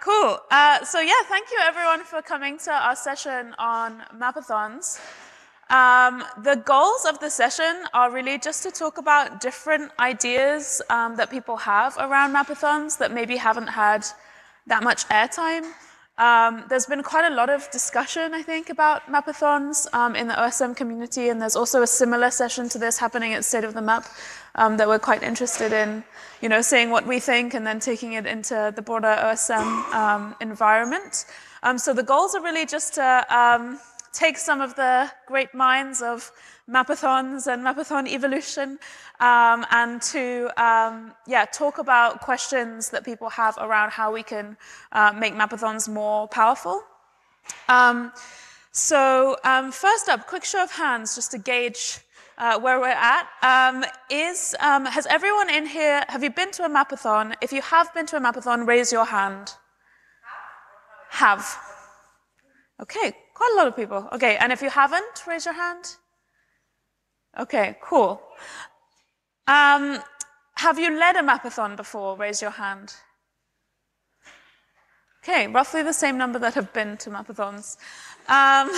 cool. Uh, so yeah, thank you everyone for coming to our session on mapathons. Um, the goals of the session are really just to talk about different ideas um, that people have around mapathons that maybe haven't had that much airtime. Um, there's been quite a lot of discussion, I think, about mapathons um, in the OSM community, and there's also a similar session to this happening at State of the Map um, that we're quite interested in, you know, seeing what we think and then taking it into the broader OSM um, environment. Um, so the goals are really just to um, take some of the great minds of mapathons and mapathon evolution um, and to um, yeah, talk about questions that people have around how we can uh, make mapathons more powerful. Um, so um, first up, quick show of hands just to gauge uh, where we're at. Um, is, um, has everyone in here, have you been to a mapathon? If you have been to a mapathon, raise your hand. Have. Okay, quite a lot of people. Okay, and if you haven't, raise your hand. Okay, cool. Um, have you led a mapathon before? Raise your hand. Okay, roughly the same number that have been to mapathons. Um,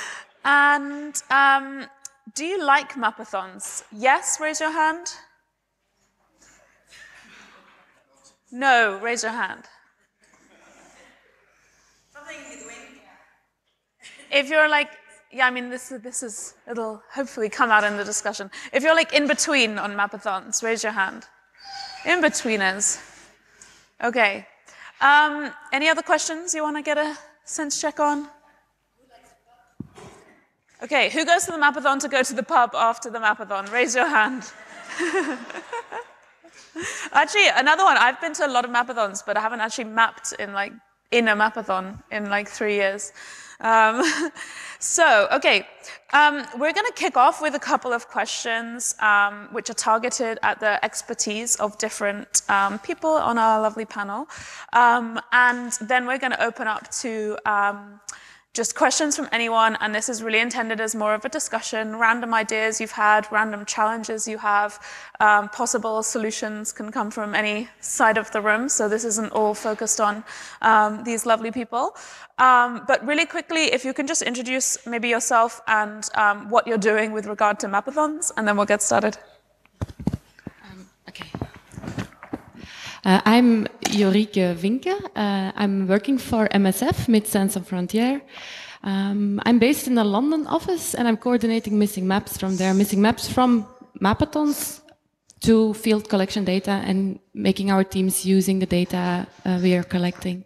and um, do you like mapathons? Yes, raise your hand. No, raise your hand. If you're like yeah, I mean, this, this is, it'll hopefully come out in the discussion. If you're like in between on mapathons, raise your hand. In betweeners. Okay. Um, any other questions you want to get a sense check on? Okay, who goes to the mapathon to go to the pub after the mapathon? Raise your hand. actually, another one. I've been to a lot of mapathons, but I haven't actually mapped in like in a mapathon in like three years. Um, so, okay, um, we're going to kick off with a couple of questions um, which are targeted at the expertise of different um, people on our lovely panel. Um, and then we're going to open up to um, just questions from anyone, and this is really intended as more of a discussion, random ideas you've had, random challenges you have, um, possible solutions can come from any side of the room, so this isn't all focused on um, these lovely people. Um, but really quickly, if you can just introduce maybe yourself and um, what you're doing with regard to mapathons, and then we'll get started. Um, okay. Uh, I'm Jorieke Vyncke. Uh, I'm working for MSF, Médecins Sans Frontières. Um, I'm based in the London office and I'm coordinating missing maps from there, missing maps from mapathons to field collection data and making our teams using the data uh, we are collecting.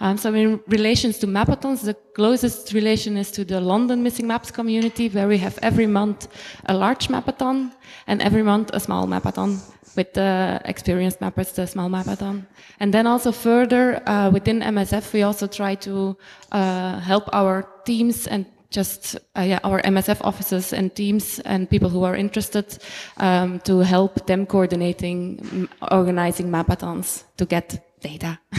Um, so in relations to mapathons, the closest relation is to the London Missing Maps community, where we have every month a large mapathon and every month a small mapathon with the experienced mappers, the small mapathon. And then also further uh, within MSF, we also try to uh, help our teams and just uh, yeah, our MSF offices and teams and people who are interested um, to help them coordinating, organizing mapathons to get data.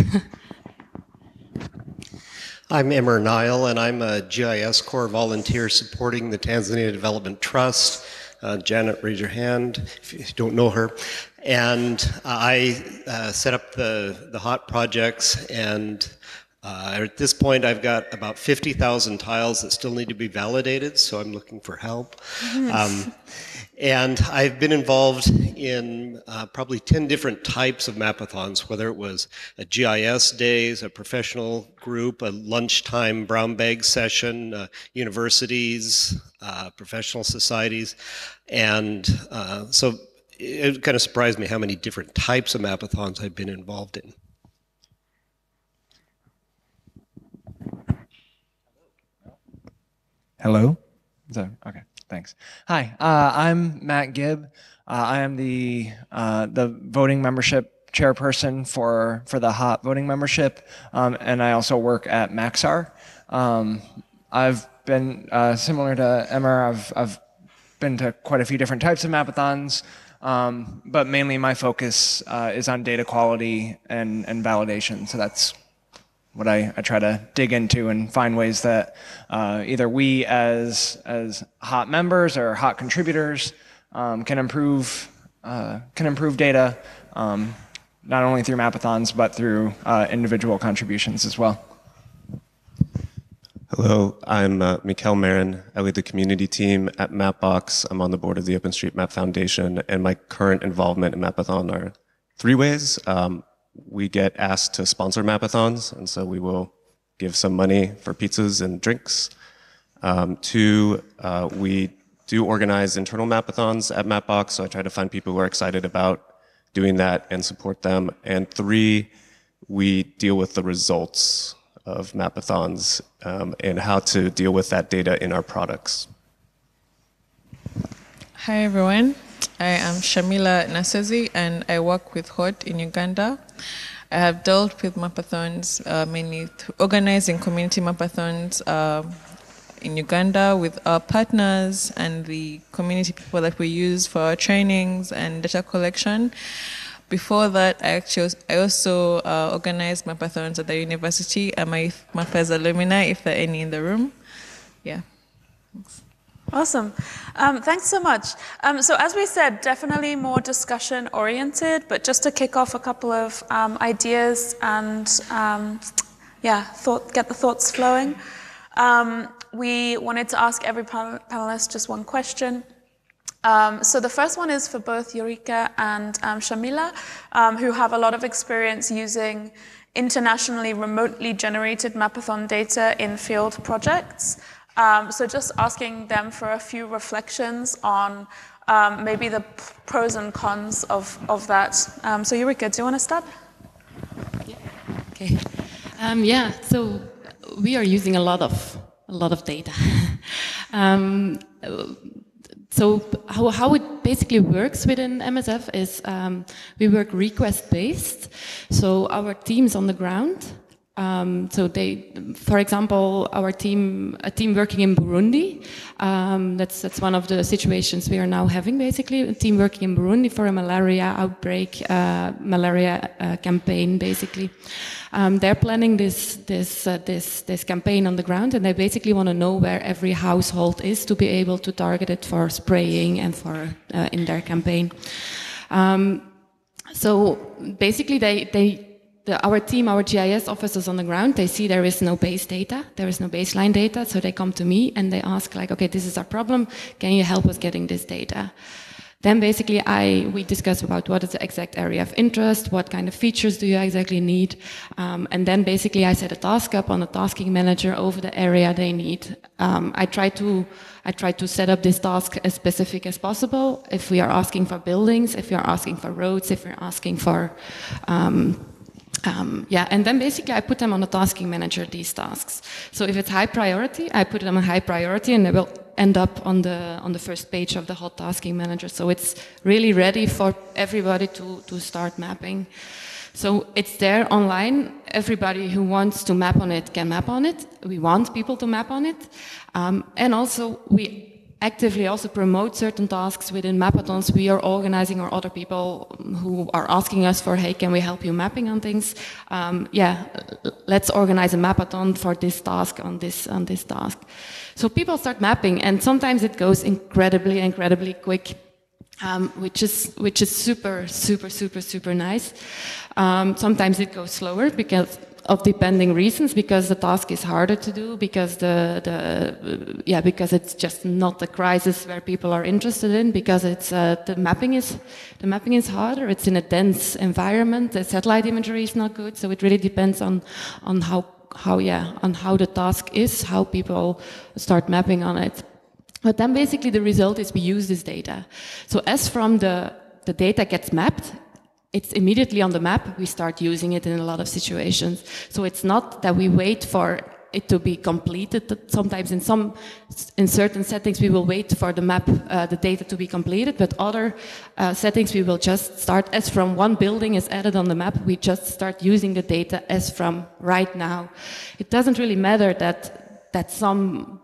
I'm Emmor Nile, and I'm a GIS Corps volunteer supporting the Tanzania Development Trust. Uh, Janet, raise your hand if you don't know her. And I uh, set up the, the HOT projects, and uh, at this point, I've got about 50,000 tiles that still need to be validated, so I'm looking for help. Um, and I've been involved in uh, probably 10 different types of mapathons, whether it was a GIS days, a professional group, a lunchtime brown bag session, uh, universities, uh, professional societies. And uh, so it kind of surprised me how many different types of mapathons I've been involved in. Hello? So, okay, thanks. Hi, uh, I'm Matt Gibb. Uh, I am the uh, the voting membership chairperson for for the HOT voting membership, um, and I also work at Maxar. Um, I've been uh, similar to Emmor. I've I've been to quite a few different types of mapathons. Um, but mainly my focus uh, is on data quality and, and validation. So that's what I, I try to dig into and find ways that uh, either we as, as hot members or hot contributors um, can improve uh, can improve data, um, not only through mapathons, but through uh, individual contributions as well. Hello, I'm uh, Mikel Maron. I lead the community team at Mapbox. I'm on the board of the OpenStreetMap Foundation, and my current involvement in Mapathon are three ways. Um, we get asked to sponsor Mapathons, and so we will give some money for pizzas and drinks. Um, two, uh, we do organize internal Mapathons at Mapbox, so I try to find people who are excited about doing that and support them. And three, we deal with the results of Mapathons um, and how to deal with that data in our products. Hi everyone, I am Shamillah Nassozi and I work with HOT in Uganda. I have dealt with mapathons, uh, mainly organizing community mapathons uh, in Uganda with our partners and the community people that we use for our trainings and data collection. Before that, I actually I also uh, organized mapathons at the university. I'm a MAPAS alumni, if there are any in the room. Yeah. Thanks. Awesome. Um, thanks so much. Um, so as we said, definitely more discussion oriented, but just to kick off a couple of um, ideas and um, yeah, thought, get the thoughts flowing. Um, we wanted to ask every panel panelist just one question. Um, so the first one is for both Jorieke and Shamillah, who have a lot of experience using internationally remotely generated Mapathon data in field projects. Um, so just asking them for a few reflections on um, maybe the pros and cons of, of that. Um, so Jorieke, do you want to start? Yeah. Okay. Um, yeah. So we are using a lot of a lot of data. Um, so how, how it basically works within MSF is um, we work request based. So our teams on the ground um, so they, for example, our team, a team working in Burundi, um, that's, that's one of the situations we are now having basically, a team working in Burundi for a malaria outbreak, uh, malaria uh, campaign basically. Um, they're planning this, this, uh, this, this campaign on the ground and they basically want to know where every household is to be able to target it for spraying and for uh, in their campaign. Um, so basically they, they the, our team, our GIS officers on the ground, they see there is no base data, there is no baseline data, so they come to me and they ask like, okay, this is our problem, can you help us getting this data? Then basically I, we discuss about what is the exact area of interest, what kind of features do you exactly need, um, and then basically I set a task up on a tasking manager over the area they need. Um, I try to, I try to set up this task as specific as possible. If we are asking for buildings, if we are asking for roads, if we're asking for, um, um, yeah, and then basically I put them on a tasking manager, these tasks. So if it's high priority, I put them on high priority and they will end up on the, on the first page of the hot tasking manager. So it's really ready for everybody to, to start mapping. So it's there online. Everybody who wants to map on it can map on it. We want people to map on it. Um, and also we actively also promote certain tasks within Mapathons we are organizing or other people who are asking us for, hey, can we help you mapping on things? Um, yeah, let's organize a Mapathon for this task on this, on this task. So people start mapping and sometimes it goes incredibly, incredibly quick. Um, which is which is super super super super nice. Um, sometimes it goes slower because of depending reasons because the task is harder to do because the, the yeah because it's just not the crisis where people are interested in because it's uh, the mapping is the mapping is harder. It's in a dense environment. The satellite imagery is not good so it really depends on on how how yeah on how the task is how people start mapping on it. But then basically the result is we use this data. So as from the the data gets mapped it's immediately on the map. We start using it in a lot of situations. So it's not that we wait for it to be completed. Sometimes in some, in certain settings, we will wait for the map, uh, the data to be completed, but other uh, settings, we will just start as from one building is added on the map, we just start using the data as from right now. It doesn't really matter that, that some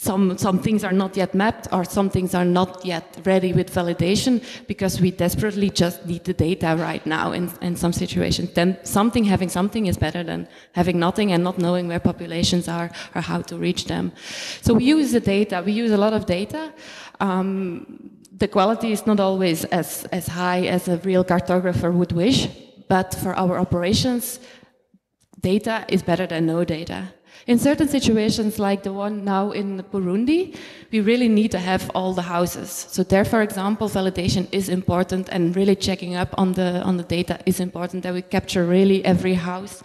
some, some things are not yet mapped or some things are not yet ready with validation because we desperately just need the data right now in, in some situations. Then something, having something is better than having nothing and not knowing where populations are or how to reach them. So we use the data, we use a lot of data. Um, the quality is not always as, as high as a real cartographer would wish, but for our operations, data is better than no data. In certain situations, like the one now in Burundi, we really need to have all the houses. So there, for example, validation is important and really checking up on the, on the data is important that we capture really every house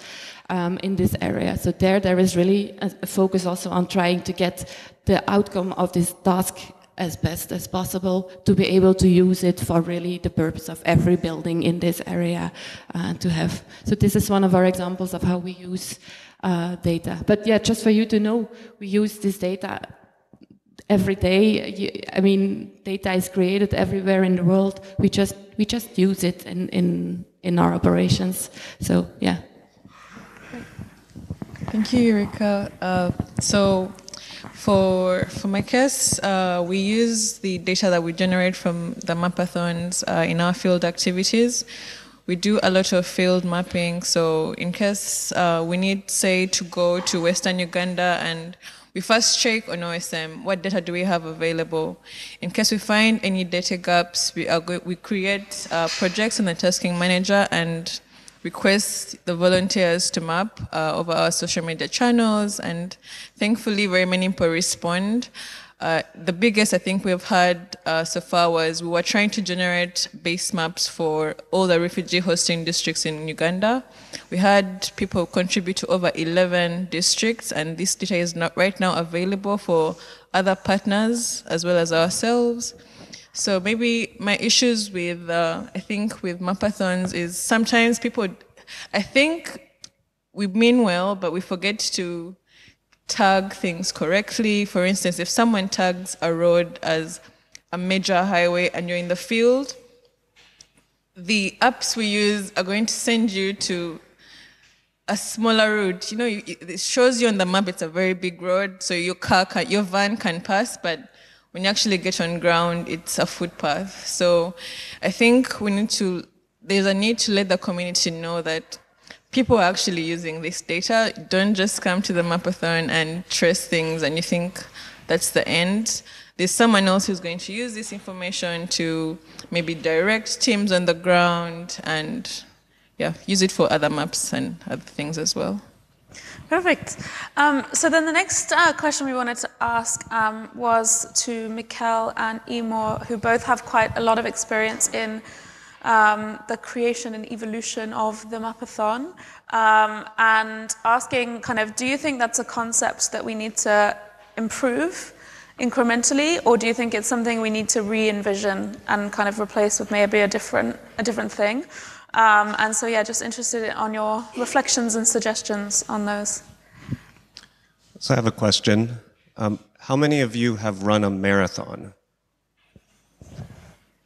um, in this area. So there, there is really a, a focus also on trying to get the outcome of this task as best as possible to be able to use it for really the purpose of every building in this area uh, to have. So this is one of our examples of how we use uh, data. But yeah, just for you to know, we use this data every day. I mean, data is created everywhere in the world. We just we just use it in in in our operations. So yeah. Thank you, Jorieke. Uh, so for, for my case, uh, we use the data that we generate from the mapathons uh, in our field activities. We do a lot of field mapping, so in case uh, we need, say, to go to Western Uganda and we first check on OSM, what data do we have available? In case we find any data gaps, we, are we create uh, projects in the tasking manager and request the volunteers to map uh, over our social media channels, and thankfully, very many people respond. Uh, the biggest I think we've had uh, so far was we were trying to generate base maps for all the refugee hosting districts in Uganda. We had people contribute to over 11 districts, and this data is not right now available for other partners as well as ourselves. So maybe my issues with, uh, I think, with mapathons is sometimes people, I think we mean well, but we forget to tag things correctly. For instance, if someone tags a road as a major highway and you're in the field, the apps we use are going to send you to a smaller road. You know, it shows you on the map it's a very big road, so your car, can, your van can pass, but when you actually get on ground, it's a footpath. So I think we need to, there's a need to let the community know that people are actually using this data. Don't just come to the mapathon and trace things and you think that's the end. There's someone else who's going to use this information to maybe direct teams on the ground and yeah, use it for other maps and other things as well. Perfect. Um, so then the next uh, question we wanted to ask um, was to Mikel and Emmor, who both have quite a lot of experience in um, the creation and evolution of the Mapathon, um, and asking kind of, do you think that's a concept that we need to improve incrementally, or do you think it's something we need to re-envision and kind of replace with maybe a different, a different thing? Um, and so, yeah, just interested on your reflections and suggestions on those. So, I have a question. Um, how many of you have run a marathon?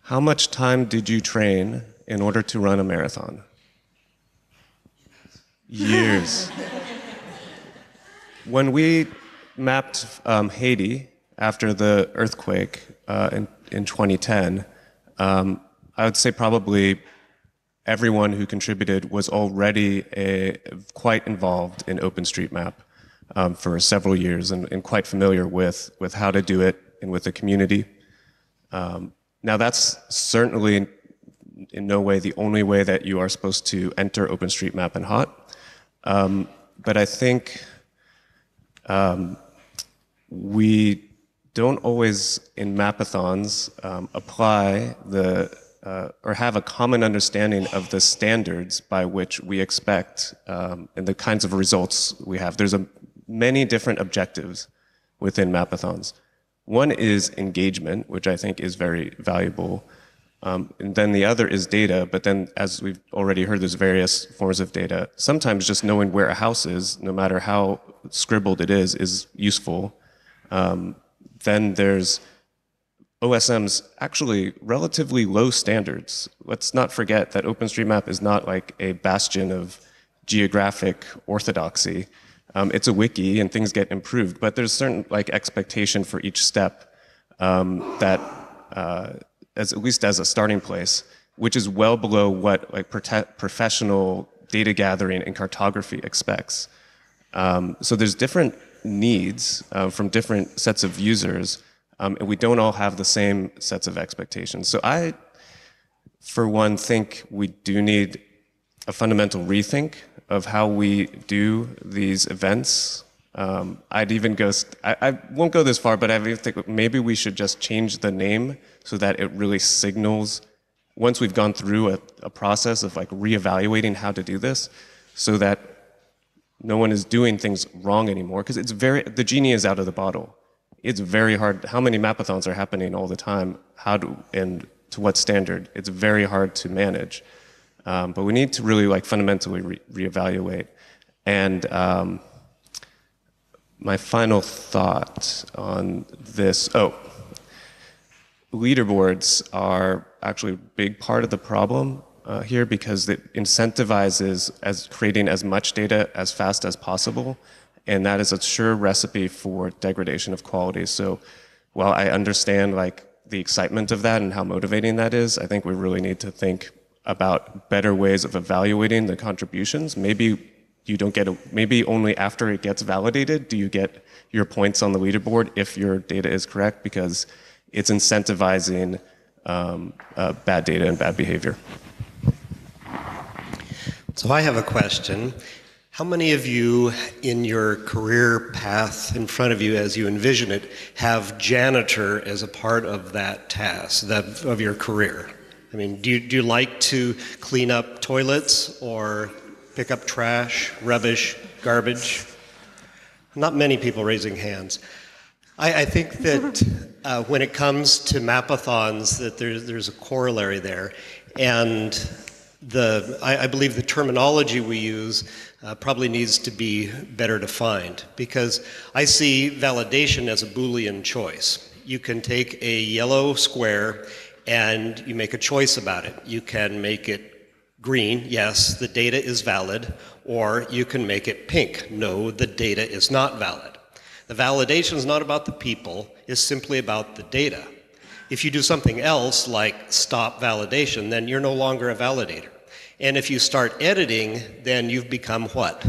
How much time did you train in order to run a marathon? Years. when we mapped um, Haiti after the earthquake uh, in, in 2010, um, I would say probably everyone who contributed was already a, quite involved in OpenStreetMap um, for several years and, and, quite familiar with, with how to do it and with the community. Um, now that's certainly in, in, no way the only way that you are supposed to enter OpenStreetMap and HOT. Um, but I think um, we don't always in mapathons um, apply the uh, or have a common understanding of the standards by which we expect um, and the kinds of results we have. There's a, many different objectives within mapathons. One is engagement, which I think is very valuable. Um, and then the other is data, but then as we've already heard, there's various forms of data. Sometimes just knowing where a house is, no matter how scribbled it is, is useful. Um, then there's OSM's actually relatively low standards. Let's not forget that OpenStreetMap is not like a bastion of geographic orthodoxy. Um, it's a wiki and things get improved, but there's certain like expectation for each step um, that, uh, as at least as a starting place, which is well below what like professional data gathering and cartography expects. Um, so there's different needs uh, from different sets of users um, and we don't all have the same sets of expectations. So I, for one, think we do need a fundamental rethink of how we do these events. Um, I'd even go, I, I won't go this far, but I even think maybe we should just change the name so that it really signals, once we've gone through a, a process of like reevaluating how to do this, so that no one is doing things wrong anymore. Because it's very, the genie is out of the bottle. It's very hard. How many mapathons are happening all the time? How do, and to what standard? It's very hard to manage. Um, but we need to really like fundamentally re- reevaluate. And um, my final thought on this oh, leaderboards are actually a big part of the problem uh, here because it incentivizes as creating as much data as fast as possible, and that is a sure recipe for degradation of quality. So, while I understand like the excitement of that and how motivating that is, I think we really need to think about better ways of evaluating the contributions. Maybe you don't get a, maybe only after it gets validated do you get your points on the leaderboard if your data is correct because it's incentivizing um, uh, bad data and bad behavior. So I have a question. How many of you in your career path in front of you as you envision it have janitor as a part of that task, that, of your career? I mean, do you, do you like to clean up toilets or pick up trash, rubbish, garbage? Not many people raising hands. I, I think that uh, when it comes to mapathons, that there's, there's a corollary there. And the, I, I believe the terminology we use uh, probably needs to be better defined because I see validation as a Boolean choice. You can take a yellow square and you make a choice about it. You can make it green, yes, the data is valid, or you can make it pink, no, the data is not valid. The validation is not about the people, it's simply about the data. If you do something else like stop validation, then you're no longer a validator. And if you start editing, then you've become what?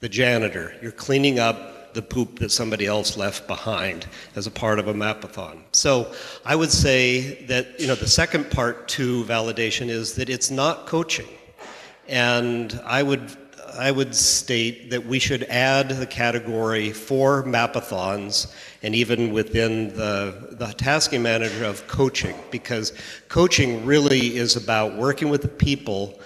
The janitor. You're cleaning up the poop that somebody else left behind as a part of a mapathon. So I would say that you know the second part to validation is that it's not coaching. And I would I would state that we should add the category for mapathons and even within the, the tasking manager of coaching because coaching really is about working with the people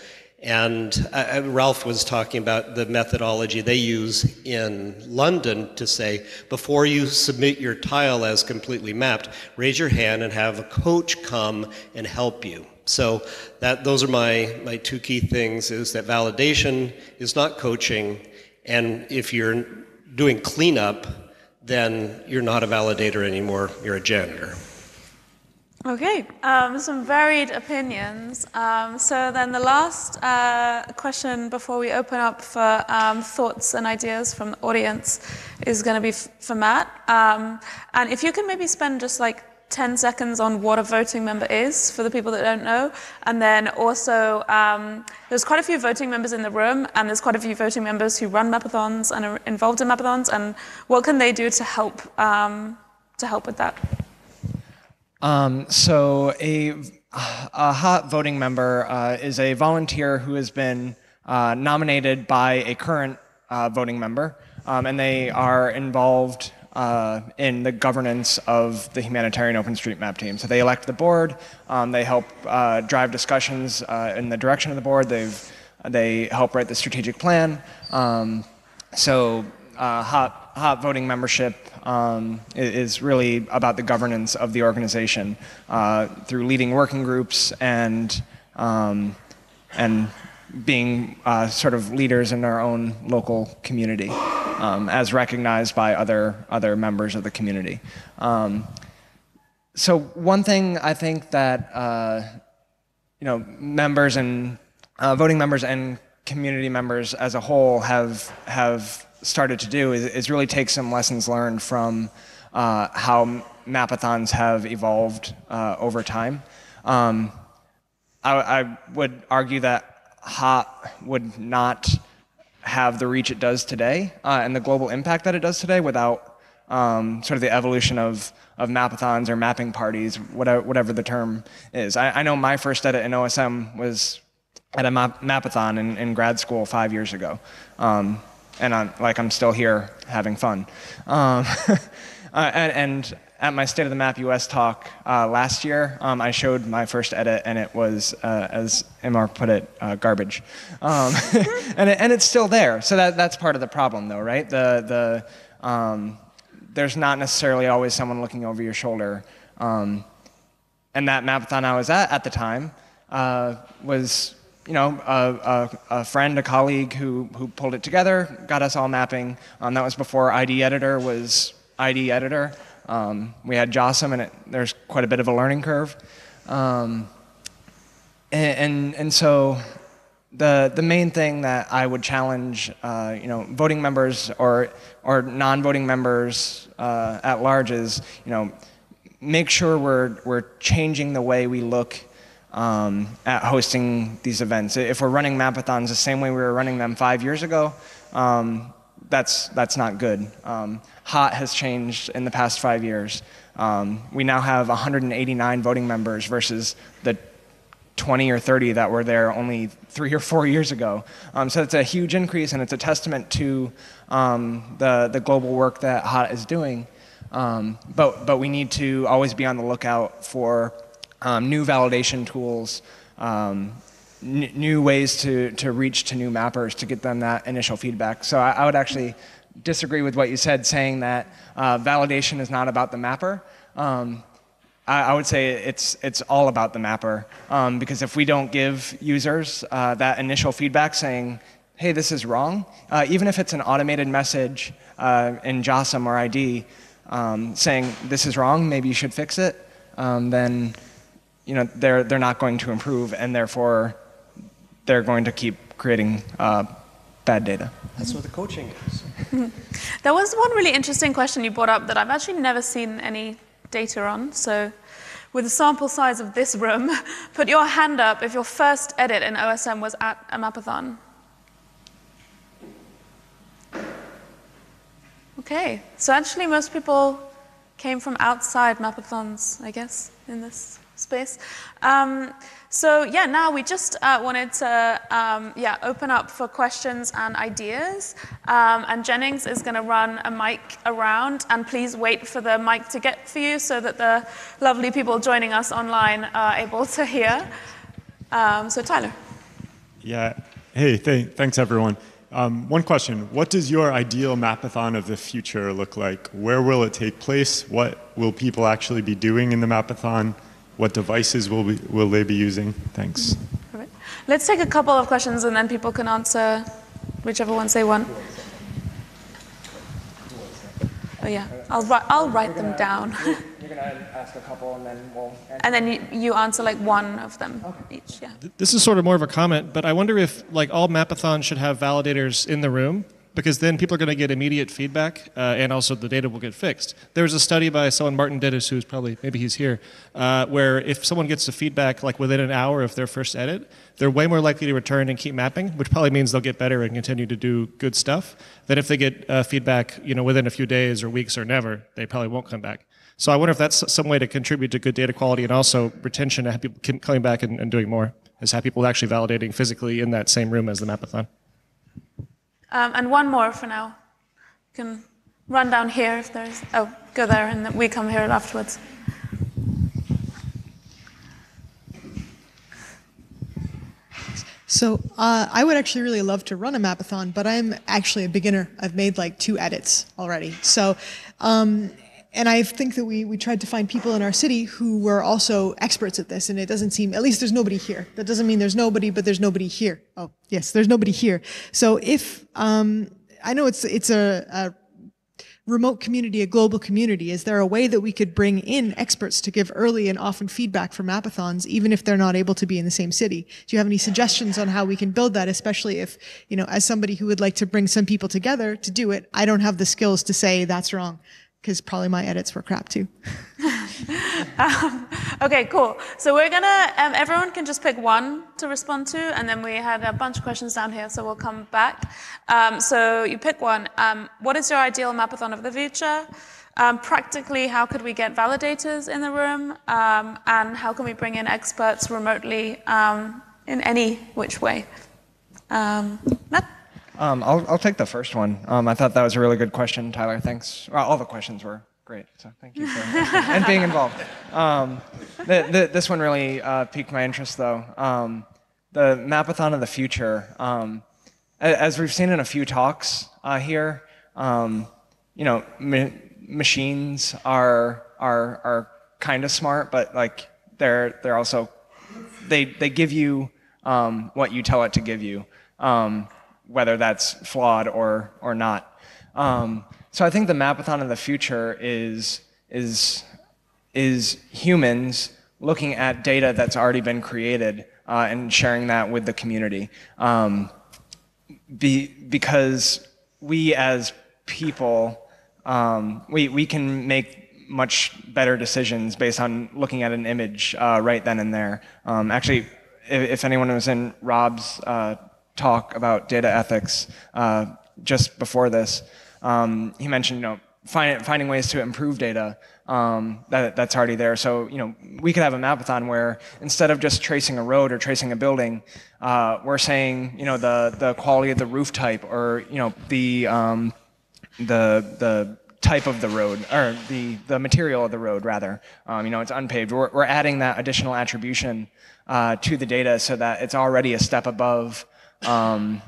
and uh, uh, Ralph was talking about the methodology they use in London to say, before you submit your tile as completely mapped, raise your hand and have a coach come and help you. So that, those are my, my two key things, is that validation is not coaching, and if you're doing cleanup, then you're not a validator anymore, you're a janitor. Okay, um, some varied opinions. Um, so then the last uh, question before we open up for um, thoughts and ideas from the audience is going to be for Matt. Um, and if you can maybe spend just like 10 seconds on what a voting member is for the people that don't know. And then also, um, there's quite a few voting members in the room, and there's quite a few voting members who run mapathons and are involved in mapathons. And what can they do to help, um, to help with that? Um, so a, a hot voting member uh, is a volunteer who has been uh, nominated by a current uh, voting member, um, and they are involved uh, in the governance of the humanitarian OpenStreetMap team. So they elect the board, um, they help uh, drive discussions uh, in the direction of the board, They've, they help write the strategic plan. Um, so hot, hot voting membership um, is really about the governance of the organization uh, through leading working groups and um, and being uh, sort of leaders in our own local community, um, as recognized by other other members of the community. Um, so one thing I think that uh, you know members and uh, voting members and community members as a whole have have started to do is, is really take some lessons learned from uh, how mapathons have evolved uh, over time. Um, I, I, would argue that HOT would not have the reach it does today uh, and the global impact that it does today without um, sort of the evolution of, of mapathons or mapping parties, whatever, whatever the term is. I, I know my first edit in OSM was at a map- mapathon in, in grad school five years ago. Um, and I'm like I'm still here having fun. Um, uh, and, and, at my State of the Map US talk uh, last year, um, I showed my first edit, and it was, uh, as Emmor put it, uh, garbage. Um, and, it, and it's still there. So that, that's part of the problem, though, right? The, the, um, there's not necessarily always someone looking over your shoulder. Um, and that mapathon I was at at the time uh, was you know, a, a, a, friend, a colleague who, who pulled it together, got us all mapping. Um, that was before ID Editor was ID Editor. Um, we had JOSM, and it, there's quite a bit of a learning curve. Um, and, and, and, so the, the main thing that I would challenge, uh, you know, voting members or, or non-voting members uh, at large is, you know, make sure we're, we're changing the way we look um, at hosting these events. If we're running mapathons the same way we were running them five years ago, um, that's, that's not good. Um, HOT has changed in the past five years. Um, we now have 189 voting members versus the 20 or 30 that were there only three or four years ago. Um, so it's a huge increase and it's a testament to um, the, the global work that HOT is doing. but, but we need to always be on the lookout for um, new validation tools, um, new ways to, to reach to new mappers to get them that initial feedback. So I, I would actually disagree with what you said, saying that uh, validation is not about the mapper. Um, I, I, would say it's, it's all about the mapper, um, because if we don't give users uh, that initial feedback saying, hey, this is wrong, uh, even if it's an automated message uh, in JOSM or ID um, saying, this is wrong, maybe you should fix it, um, then you know, they're, they're not going to improve, and therefore they're going to keep creating uh, bad data. That's what the coaching is. there was one really interesting question you brought up that I've actually never seen any data on. So, with a sample size of this room, put your hand up if your first edit in OSM was at a mapathon. Okay, so actually most people came from outside mapathons, I guess, in this space. Um, so yeah, now we just uh, wanted to um, yeah open up for questions and ideas. Um, and Jennings is going to run a mic around, and please wait for the mic to get for you so that the lovely people joining us online are able to hear. Um, so Tyler. Yeah. Hey, th thanks everyone. Um, one question, what does your ideal mapathon of the future look like? Where will it take place? What will people actually be doing in the mapathon? What devices will, be, will they be using? Thanks. Let's take a couple of questions and then people can answer whichever ones they want. Oh yeah, I'll, I'll write them down. You're going to ask a couple and then we'll And then you, you answer like one of them okay. each, yeah. This is sort of more of a comment, but I wonder if like all mapathons should have validators in the room because then people are going to get immediate feedback uh, and also the data will get fixed. There was a study by someone, Martin Dittus, who's probably, maybe he's here, uh, where if someone gets the feedback like within an hour of their first edit, they're way more likely to return and keep mapping, which probably means they'll get better and continue to do good stuff, than if they get uh, feedback you know, within a few days or weeks or never, they probably won't come back. So I wonder if that's some way to contribute to good data quality and also retention to have people coming back and, and doing more, is have people actually validating physically in that same room as the mapathon. Um, and one more for now. You can run down here if there's, oh, go there and we come here afterwards. So uh, I would actually really love to run a mapathon, but I'm actually a beginner. I've made like two edits already. So um, and I think that we, we tried to find people in our city who were also experts at this, and it doesn't seem, at least there's nobody here. That doesn't mean there's nobody, but there's nobody here. Oh, yes, there's nobody here. So if, um, I know it's, it's a, a remote community, a global community. Is there a way that we could bring in experts to give early and often feedback for mapathons, even if they're not able to be in the same city? Do you have any suggestions on how we can build that, especially if, you know, as somebody who would like to bring some people together to do it, I don't have the skills to say that's wrong because probably my edits were crap too. um, okay, cool. So we're gonna, um, everyone can just pick one to respond to, and then we had a bunch of questions down here, so we'll come back. Um, so you pick one. Um, what is your ideal mapathon of the future? Um, practically, how could we get validators in the room? Um, and how can we bring in experts remotely in any which way. Matt? Um, I'll, I'll take the first one. Um, I thought that was a really good question, Tyler. Thanks. Well, all the questions were great, so thank you for and being involved. Um, the, the, this one really uh, piqued my interest, though. Um, the Mapathon of the future. Um, as we've seen in a few talks uh, here, um, you know, ma machines are are are kind of smart, but like they're they're also they they give you um, what you tell it to give you, um, whether that's flawed or or not. Um, so I think the Mapathon of the future is is is humans looking at data that's already been created uh, and sharing that with the community. Um, be, because we as people, um, we, we can make much better decisions based on looking at an image uh, right then and there. Um, actually, if, if, anyone was in Rob's uh, talk about data ethics uh, just before this, um, he mentioned, you know, find, finding ways to improve data um, that, that's already there. So, you know, we could have a mapathon where instead of just tracing a road or tracing a building, uh, we're saying, you know, the, the quality of the roof type or, you know, the, um, the, the type of the road or the, the material of the road rather. Um, you know, it's unpaved. We're, we're adding that additional attribution uh, to the data so that it's already a step above um,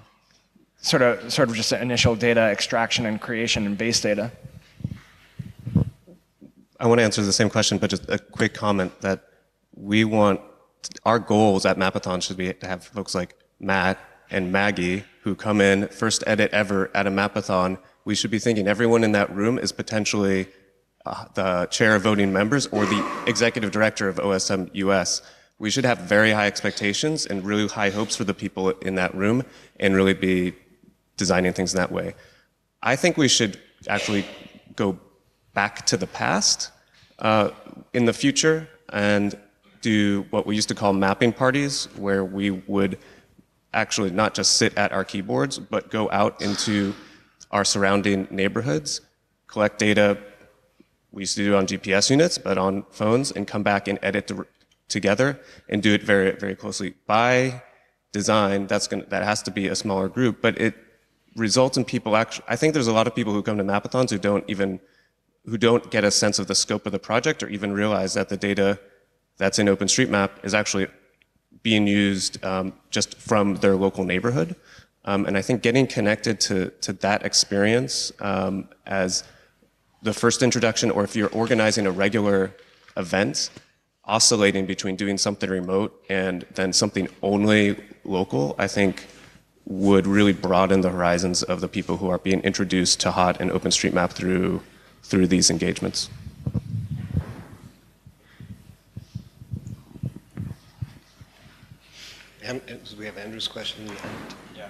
sort of sort of just initial data extraction and creation and base data. I want to answer the same question, but just a quick comment that we want our goals at Mapathon should be to have folks like Matt and Maggie who come in first edit ever at a Mapathon. We should be thinking everyone in that room is potentially uh, the chair of voting members or the executive director of OSM US. We should have very high expectations and really high hopes for the people in that room and really be designing things in that way. I think we should actually go back to the past uh, in the future and do what we used to call mapping parties, where we would actually not just sit at our keyboards, but go out into our surrounding neighborhoods, collect data we used to do it on GPS units, but on phones, and come back and edit to, together and do it very, very closely. By design, that's gonna, that has to be a smaller group, but it results in people actually, I think there's a lot of people who come to Mapathons who don't even who don't get a sense of the scope of the project or even realize that the data that's in OpenStreetMap is actually being used um, just from their local neighborhood. Um, and I think getting connected to, to that experience um, as the first introduction, or if you're organizing a regular event, oscillating between doing something remote and then something only local, I think would really broaden the horizons of the people who are being introduced to HOT and OpenStreetMap through through these engagements. We have Andrew's question. Yeah.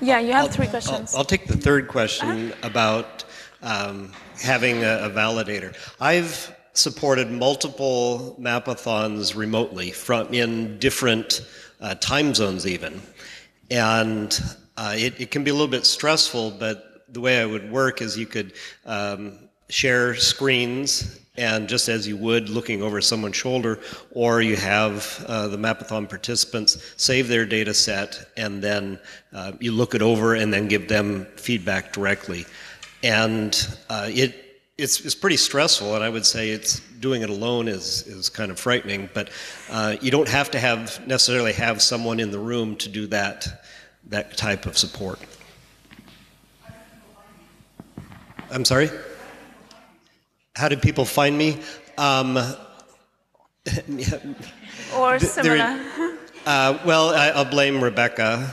Yeah, you have I'll, three questions. I'll, I'll, take the third question about um, having a, a, validator. I've supported multiple mapathons remotely from in different uh, time zones even. And uh, it, it, can be a little bit stressful, but the way I would work is you could um, share screens and just as you would looking over someone's shoulder, or you have uh, the Mapathon participants save their data set and then uh, you look it over and then give them feedback directly. And uh, it, it's, it's pretty stressful, and I would say it's doing it alone is, is kind of frightening, but uh, you don't have to have necessarily have someone in the room to do that, that type of support. I'm sorry? How did people find me? Um, or similar. Uh, well, I, will blame Rebecca.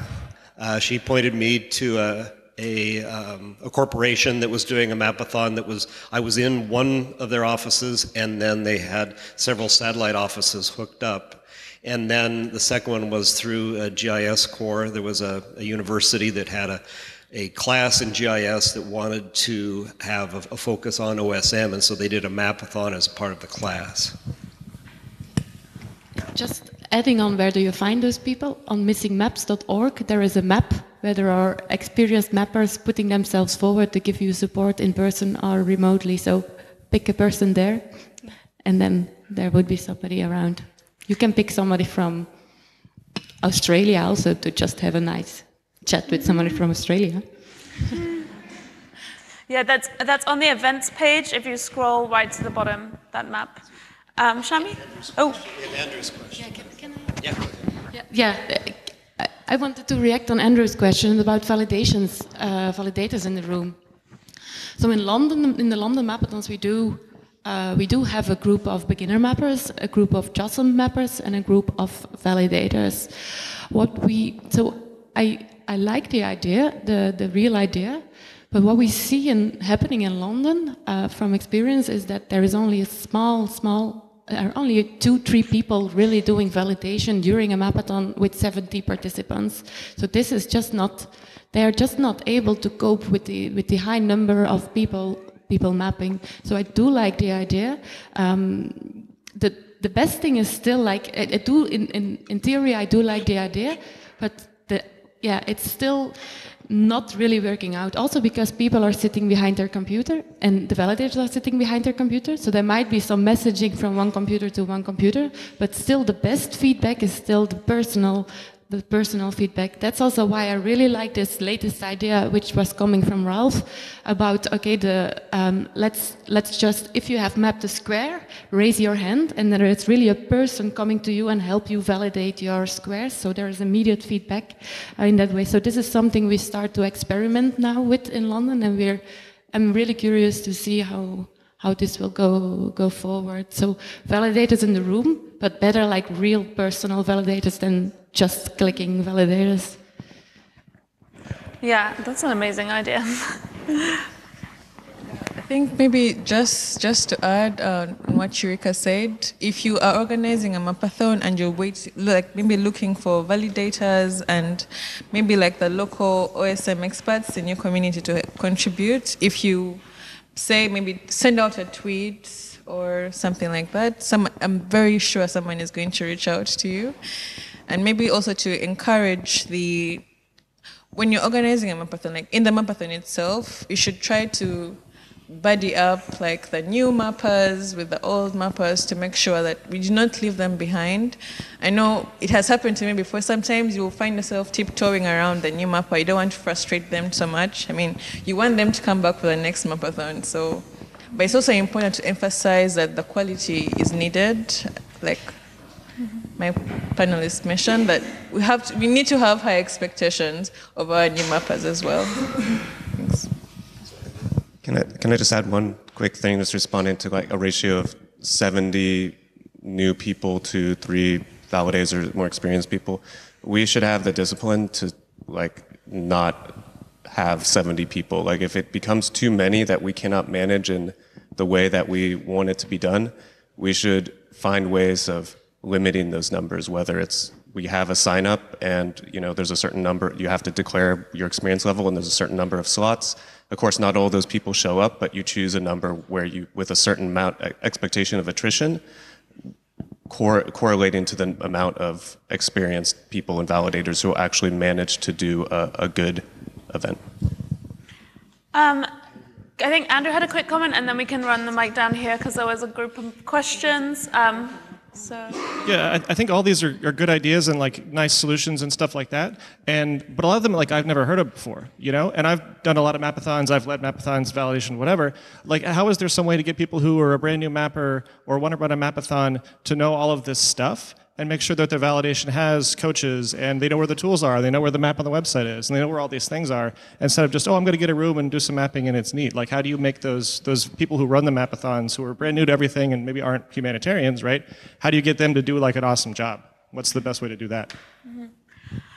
Uh, she pointed me to a, a, um, a, corporation that was doing a mapathon that was, I was in one of their offices and then they had several satellite offices hooked up. And then the second one was through a GIS Corps. There was a, a university that had a a class in GIS that wanted to have a, a, focus on OSM, and so they did a mapathon as part of the class. Just adding on, where do you find those people? On missingmaps.org, there is a map where there are experienced mappers putting themselves forward to give you support in person or remotely. So pick a person there, and then there would be somebody around. You can pick somebody from Australia also to just have a nice chat with somebody from Australia. Yeah, that's, that's on the events page. If you scroll right to the bottom, that map. Um, Shami? Oh, Andrew's question. Yeah, can, can I? yeah. uh, I wanted to react on Andrew's question about validations, uh, validators in the room. So in London, in the London Mapathons, we do uh, we do have a group of beginner mappers, a group of JOSM mappers, and a group of validators. What we so I I like the idea, the the real idea, but what we see in, happening in London uh, from experience is that there is only a small small are only two, three people really doing validation during a mapathon with 70 participants. So this is just not, they are just not able to cope with the, with the high number of people, people mapping. So I do like the idea. Um, the, the best thing is still like, I, I do, in, in, in theory, I do like the idea, but the, yeah, it's still, not really working out. Also because people are sitting behind their computer and the validators are sitting behind their computer. So there might be some messaging from one computer to one computer, but still the best feedback is still the personal the personal feedback. That's also why I really like this latest idea, which was coming from Ralph, about okay, the um, let's let's just if you have mapped a square, raise your hand, and there is really a person coming to you and help you validate your squares. So there is immediate feedback uh, in that way. So this is something we start to experiment now with in London, and we're I'm really curious to see how how this will go go forward. So validators in the room, but better like real personal validators than just clicking validators. yeah, that's an amazing idea. I think maybe just just to add uh, on what Jorieke said, if you are organizing a mapathon and you're wait, like maybe looking for validators and maybe like the local OSM experts in your community to contribute, if you say maybe send out a tweet or something like that, some, I'm very sure someone is going to reach out to you. And maybe also to encourage the, when you're organizing a mapathon, like in the mapathon itself, you should try to buddy up like the new mappers with the old mappers to make sure that we do not leave them behind. I know it has happened to me before. Sometimes you will find yourself tiptoeing around the new mapper. You don't want to frustrate them so much. I mean, you want them to come back for the next mapathon. So, but it's also important to emphasize that the quality is needed. Like my panelists mentioned, that we have to, we need to have high expectations of our new mappers as well. Thanks. Can I, can I just add one quick thing that's responding to like a ratio of 70 new people to three validators or more experienced people? We should have the discipline to like not have 70 people. Like if it becomes too many that we cannot manage in the way that we want it to be done, we should find ways of limiting those numbers, whether it's we have a sign up and you know there's a certain number you have to declare your experience level and there's a certain number of slots of course not all those people show up but you choose a number where you with a certain amount expectation of attrition cor- correlating to the amount of experienced people and validators who actually manage to do a, a good event Um, I think Andrew had a quick comment, and then we can run the mic down here because there was a group of questions. Um, so Yeah, I, I think all these are, are good ideas and like nice solutions and stuff like that. And but a lot of them like I've never heard of before, you know. And I've done a lot of mapathons. I've led mapathons, validation, whatever. Like, how is there some way to get people who are a brand new mapper or want to run a mapathon to know all of this stuff and make sure that their validation has coaches and they know where the tools are, they know where the map on the website is, and they know where all these things are, instead of just, oh, I'm going to get a room and do some mapping and it's neat. Like, how do you make those those people who run the mapathons, who are brand new to everything and maybe aren't humanitarians, right? How do you get them to do like an awesome job? What's the best way to do that?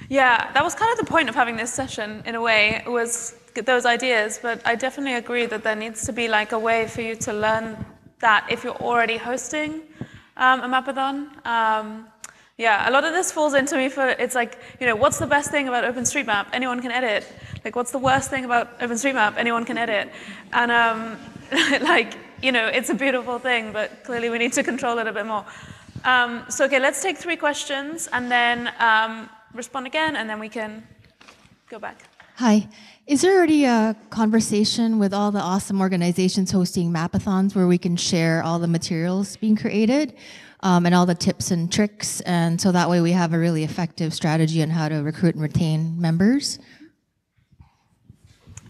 Yeah, that was kind of the point of having this session in a way, was those ideas, but I definitely agree that there needs to be like a way for you to learn that if you're already hosting um, a mapathon. Um, yeah, a lot of this falls into me for, it's like, you know, what's the best thing about OpenStreetMap? Anyone can edit. Like, what's the worst thing about OpenStreetMap? Anyone can edit. And um, like, you know, it's a beautiful thing, but clearly we need to control it a bit more. Um, so, okay, let's take three questions and then um, respond again, and then we can go back. Hi. Is there already a conversation with all the awesome organizations hosting mapathons where we can share all the materials being created? Um, and all the tips and tricks. And so that way we have a really effective strategy on how to recruit and retain members.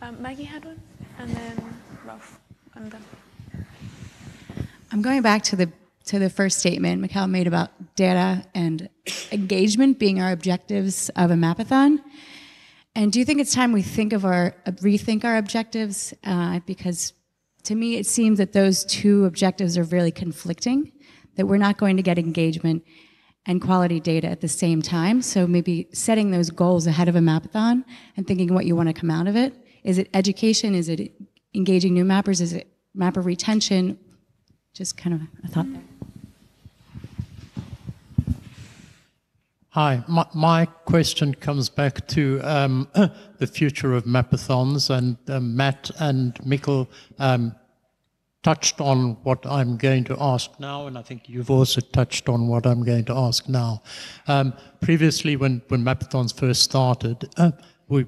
Um, Maggie had one, and then Ralph, and then. I'm going back to the to the first statement Mikel made about data and engagement being our objectives of a mapathon. And do you think it's time we think of our rethink our objectives? Uh, because to me, it seems that those two objectives are really conflicting. That we're not going to get engagement and quality data at the same time. So maybe setting those goals ahead of a mapathon and thinking what you want to come out of it. Is it education? Is it engaging new mappers? Is it mapper retention? Just kind of a thought there. Hi, my, my, question comes back to um, the future of mapathons, and uh, Matt and Mikel um, touched on what I'm going to ask now, and I think you've also touched on what I'm going to ask now. Um, previously, when, when mapathons first started, uh, we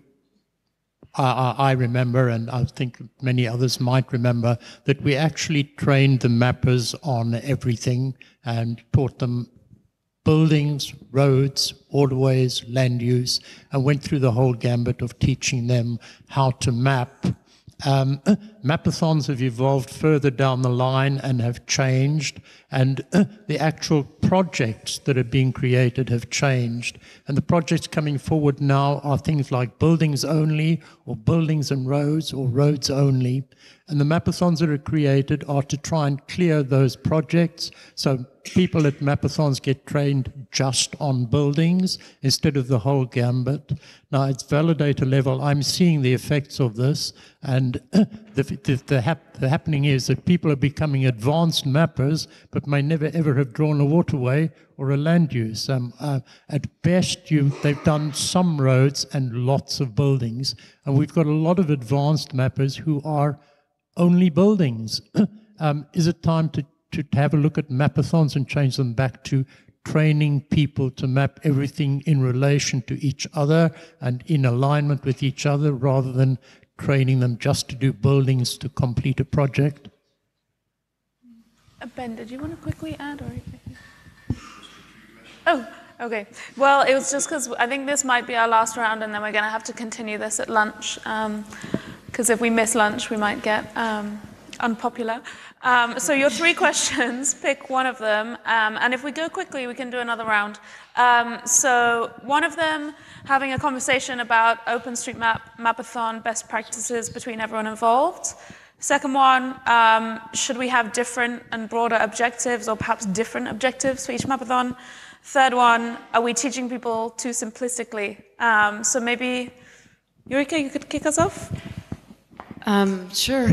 I, I remember, and I think many others might remember, that we actually trained the mappers on everything and taught them buildings, roads, waterways, land use, and went through the whole gambit of teaching them how to map. Um, mapathons have evolved further down the line and have changed, and uh, the actual projects that are being created have changed. And the projects coming forward now are things like buildings only, or buildings and roads, or roads only. And the mapathons that are created are to try and clear those projects. So people at mapathons get trained just on buildings instead of the whole gambit. Now, at validator level, I'm seeing the effects of this. And the, the, the, hap the happening is that people are becoming advanced mappers, but may never ever have drawn a waterway or a land use. Um, uh, at best, you, they've done some roads and lots of buildings. And we've got a lot of advanced mappers who are only buildings. um, is it time to, to have a look at mapathons and change them back to training people to map everything in relation to each other and in alignment with each other rather than training them just to do buildings to complete a project? Uh, ben, did you want to quickly add or? Oh, okay. Well, it was just because I think this might be our last round, and then we're going to have to continue this at lunch. Um, because if we miss lunch, we might get um, unpopular. Um, so your three questions, pick one of them, um, and if we go quickly, we can do another round. Um, so one of them, having a conversation about OpenStreetMap Mapathon best practices between everyone involved. Second one, um, should we have different and broader objectives or perhaps different objectives for each Mapathon? Third one, are we teaching people too simplistically? Um, so maybe, Jorieke, you could kick us off? Um, sure.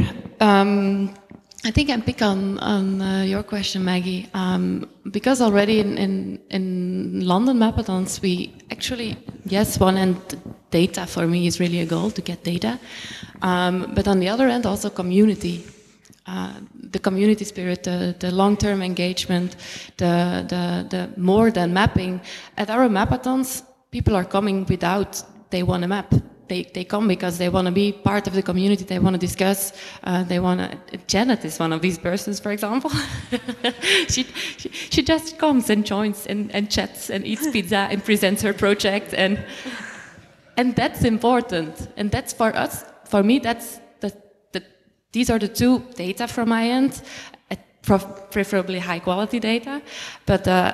I think I pick on, on uh, your question, Maggie, um, because already in, in, in, London Mapathons, we actually, yes, one end data for me is really a goal to get data, um, but on the other end also community. Uh, the community spirit, the, the long-term engagement, the, the, the more than mapping. At our Mapathons, people are coming without they want a map they, they come because they want to be part of the community, they want to discuss, uh, they want to... Janet is one of these persons, for example. she, she, she, just comes and joins and, and chats and eats pizza and presents her project and, and that's important. And that's for us, for me, that's the, the, these are the two data from my end, preferably high quality data, but uh,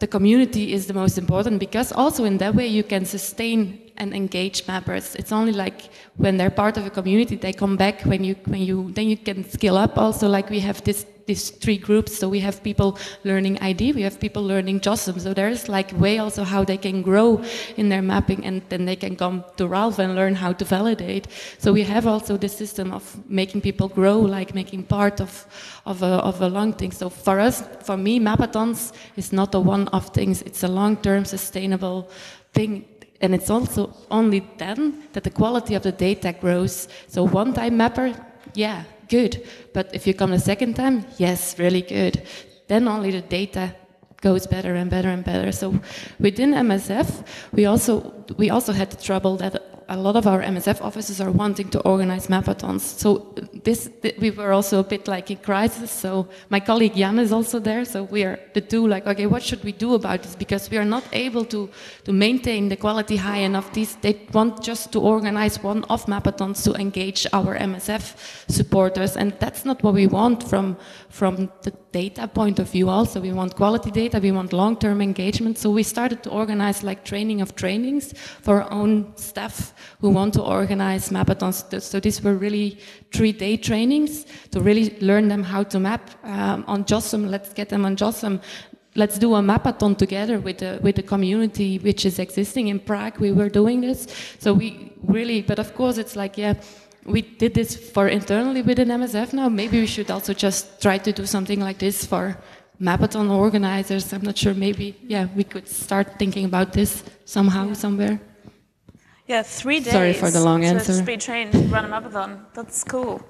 the community is the most important because also in that way you can sustain and engage mappers. It's only like when they're part of a community, they come back when you, when you, then you can scale up also like we have this, these three groups. So we have people learning ID, we have people learning JOSM. So there's like way also how they can grow in their mapping and then they can come to Ralph and learn how to validate. So we have also this system of making people grow, like making part of, of a, of a long thing. So for us, for me, Mapathons is not a one-off things. It's a long-term sustainable thing and it's also only then that the quality of the data grows. So one time mapper, yeah, good. But if you come a second time, yes, really good. Then only the data goes better and better and better. So within MSF, we also we also had the trouble that a lot of our MSF offices are wanting to organize mapathons. So this, th- we were also a bit like in crisis. So my colleague Jan is also there. So we are the two like, okay, what should we do about this? Because we are not able to, to maintain the quality high enough. These, they want just to organize one-off mapathons to engage our MSF supporters. And that's not what we want from, from the data point of view also. We want quality data, we want long-term engagement. So we started to organize like training of trainings for our own staff who want to organize mapathons. So these were really three-day trainings to really learn them how to map um, on JOSM. Let's get them on JOSM let's do a mapathon together with the with the community which is existing in Prague. We were doing this, so we really. But of course, it's like yeah, we did this for internally within MSF now. Maybe we should also just try to do something like this for Mapathon organizers. I'm not sure. Maybe, yeah, we could start thinking about this somehow, somewhere. Yeah, three days. Sorry for the long to answer. speed train, run a mapathon. That's cool.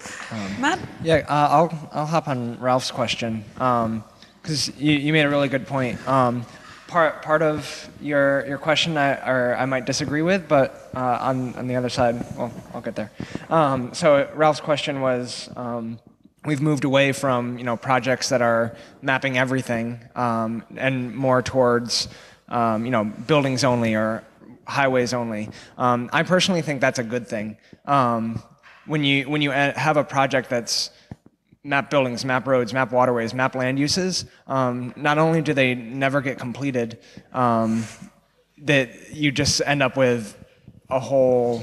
Matt? Yeah, uh, I'll I'll hop on Ralph's question because you, you made a really good point. Um, part part of your your question I or I might disagree with, but uh, on on the other side, well, I'll get there. Um, so Ralph's question was. Um, We've moved away from you know projects that are mapping everything um, and more towards um, you know buildings only or highways only. Um, I personally think that's a good thing. Um, when you when you have a project that's map buildings, map roads, map waterways, map land uses, um, not only do they never get completed, um, that you just end up with a whole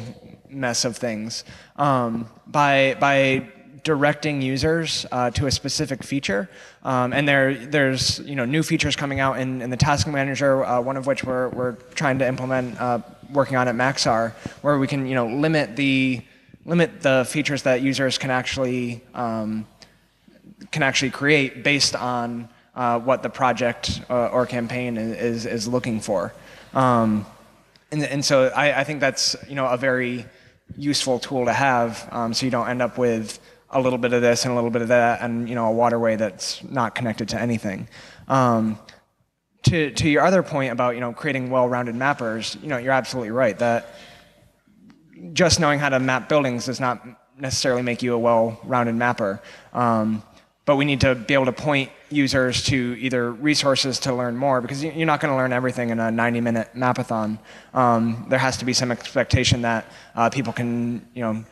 mess of things. Um, by by directing users uh, to a specific feature, um, and there there's you know new features coming out in, in the task manager, uh, one of which we're we're trying to implement, uh, working on at Maxar, where we can you know limit the limit the features that users can actually um, can actually create based on uh, what the project uh, or campaign is, is looking for. Um, and, and so I, I think that's you know a very useful tool to have, um, so you don't end up with a little bit of this and a little bit of that, and you know a waterway that's not connected to anything. Um, to to your other point about you know creating well-rounded mappers, you know you're absolutely right that just knowing how to map buildings does not necessarily make you a well-rounded mapper. Um, but we need to be able to point users to either resources to learn more because you- you're not going to learn everything in a 90-minute mapathon. Um, there has to be some expectation that uh, people can, you know,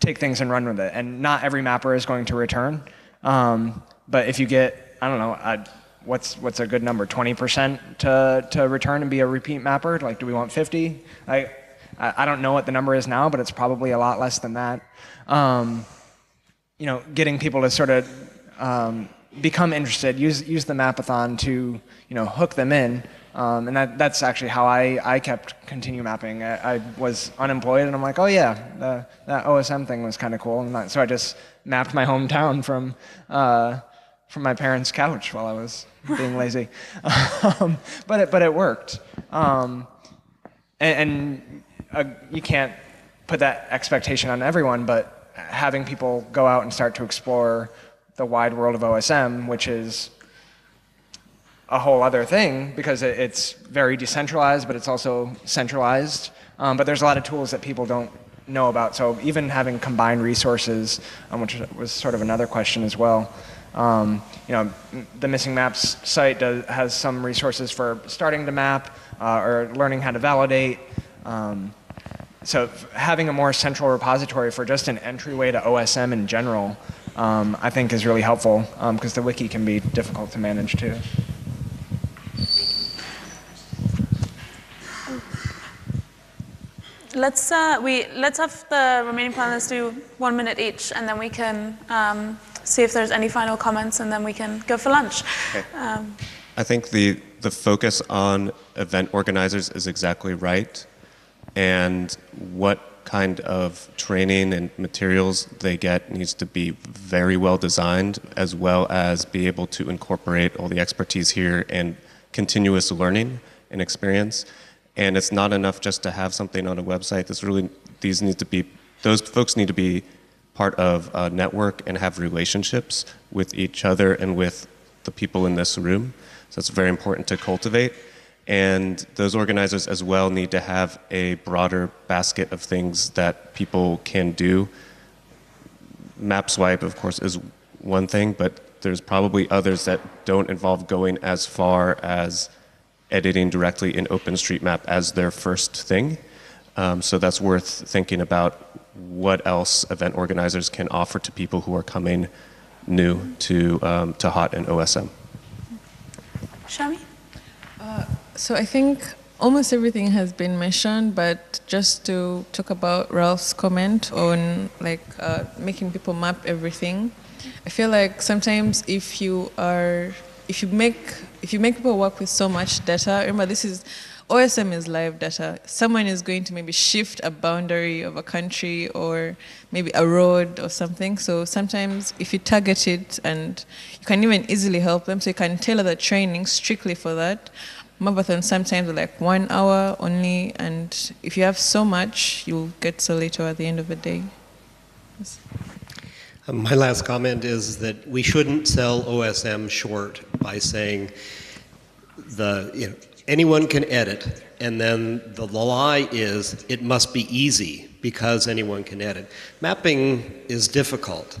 take things and run with it. And not every mapper is going to return. Um, but if you get, I don't know, what's what's a good number? 20% to to return and be a repeat mapper? Like, do we want 50? I I I don't know what the number is now, but it's probably a lot less than that. Um, you know, getting people to sort of um, become interested, use use the mapathon to you know hook them in, um, and that that's actually how I I kept continue mapping. I, I was unemployed, and I'm like, oh yeah, the, that OSM thing was kind of cool, and that, so I just mapped my hometown from. Uh, from my parents' couch while I was being lazy, um, but it, but it worked. Um, and, and uh, you can't put that expectation on everyone, but having people go out and start to explore the wide world of OSM, which is a whole other thing because it's very decentralized, but it's also centralized. Um, but there's a lot of tools that people don't know about. So even having combined resources, um, which was sort of another question as well. Um, you know, the Missing Maps site does, has some resources for starting to map uh, or learning how to validate. Um, so having a more central repository for just an entryway to OSM in general, um, I think is really helpful because the wiki can be difficult to manage too. Let's uh, we let's have the remaining panelists do one minute each, and then we can um, see if there's any final comments, and then we can go for lunch. Um, I think the, the focus on event organizers is exactly right. And what kind of training and materials they get needs to be very well designed, as well as be able to incorporate all the expertise here and continuous learning and experience. And it's not enough just to have something on a website. This really, these need to be, those folks need to be part of a network and have relationships with each other and with the people in this room. So it's very important to cultivate. And those organizers as well need to have a broader basket of things that people can do. MapSwipe, of course, is one thing, but there's probably others that don't involve going as far as editing directly in OpenStreetMap as their first thing. Um, so that's worth thinking about what else event organizers can offer to people who are coming new to, um, to HOT and OSM. Shami? Uh, so I think almost everything has been mentioned, but just to talk about Ralph's comment on like uh, making people map everything, I feel like sometimes if you are, if you make, if you make people work with so much data, remember this is, OSM is live data. Someone is going to maybe shift a boundary of a country or maybe a road or something. So sometimes if you target it and you can even easily help them, so you can tailor the training strictly for that. Mapathon sometimes are like one hour only, and if you have so much, you'll get so little at the end of the day. My last comment is that we shouldn't sell OSM short by saying the you know, anyone can edit, and then the lie is it must be easy because anyone can edit. Mapping is difficult.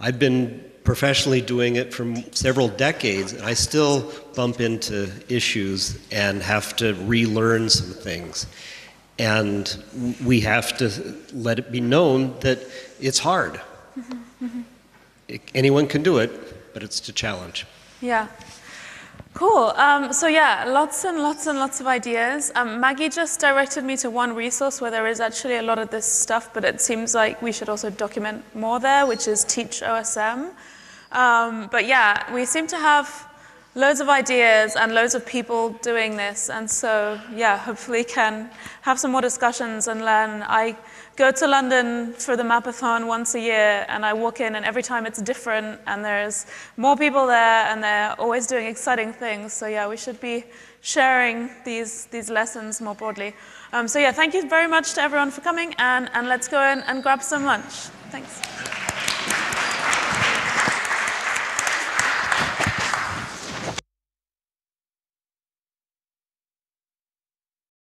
I've been professionally doing it for several decades, and I still bump into issues and have to relearn some things. And we have to let it be known that it's hard. Mm -hmm, mm -hmm. Anyone can do it, but it's a challenge. Yeah. Cool. Um, so yeah, lots and lots and lots of ideas. Um, Maggie just directed me to one resource where there is actually a lot of this stuff, but it seems like we should also document more there, which is TeachOSM. Um, but yeah, we seem to have loads of ideas and loads of people doing this, and so yeah, hopefully can have some more discussions and learn. I go to London for the Mapathon once a year, and I walk in, and every time it's different, and there's more people there, and they're always doing exciting things. So yeah, we should be sharing these, these lessons more broadly. Um, so yeah, thank you very much to everyone for coming, and, and let's go in and grab some lunch. Thanks.